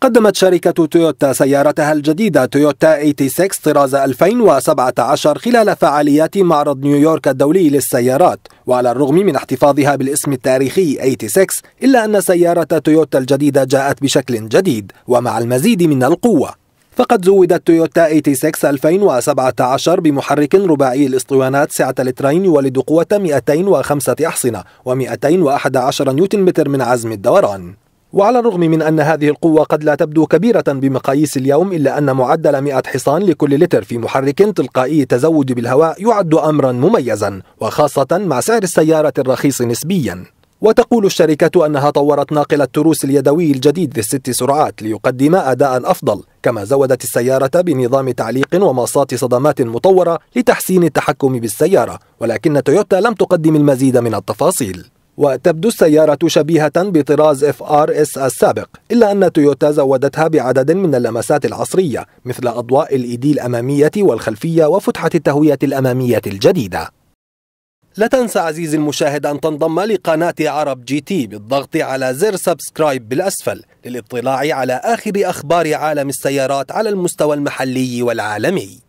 قدمت شركة تويوتا سيارتها الجديدة تويوتا 86 طراز 2017 خلال فعاليات معرض نيويورك الدولي للسيارات. وعلى الرغم من احتفاظها بالاسم التاريخي 86 إلا أن سيارة تويوتا الجديدة جاءت بشكل جديد ومع المزيد من القوة. فقد زودت تويوتا 86 2017 بمحرك رباعي الاسطوانات سعة لترين يولد قوة 205 أحصنة و211 نيوتن متر من عزم الدوران. وعلى الرغم من أن هذه القوة قد لا تبدو كبيرة بمقاييس اليوم إلا أن معدل 100 حصان لكل لتر في محرك تلقائي تزود بالهواء يعد أمرا مميزا وخاصة مع سعر السيارة الرخيص نسبيا. وتقول الشركة أنها طورت ناقل التروس اليدوي الجديد ذي الست سرعات ليقدم أداء أفضل كما زودت السيارة بنظام تعليق وممتصات صدمات مطورة لتحسين التحكم بالسيارة ولكن تويوتا لم تقدم المزيد من التفاصيل. وتبدو السيارة شبيهة بطراز FR-S السابق إلا أن تويوتا زودتها بعدد من اللمسات العصرية مثل أضواء ال LED الأمامية والخلفية وفتحة التهوية الأمامية الجديدة. لا تنسى عزيزي المشاهد أن تنضم لقناة عرب GT بالضغط على زر subscribe بالأسفل للاطلاع على آخر أخبار عالم السيارات على المستوى المحلي والعالمي.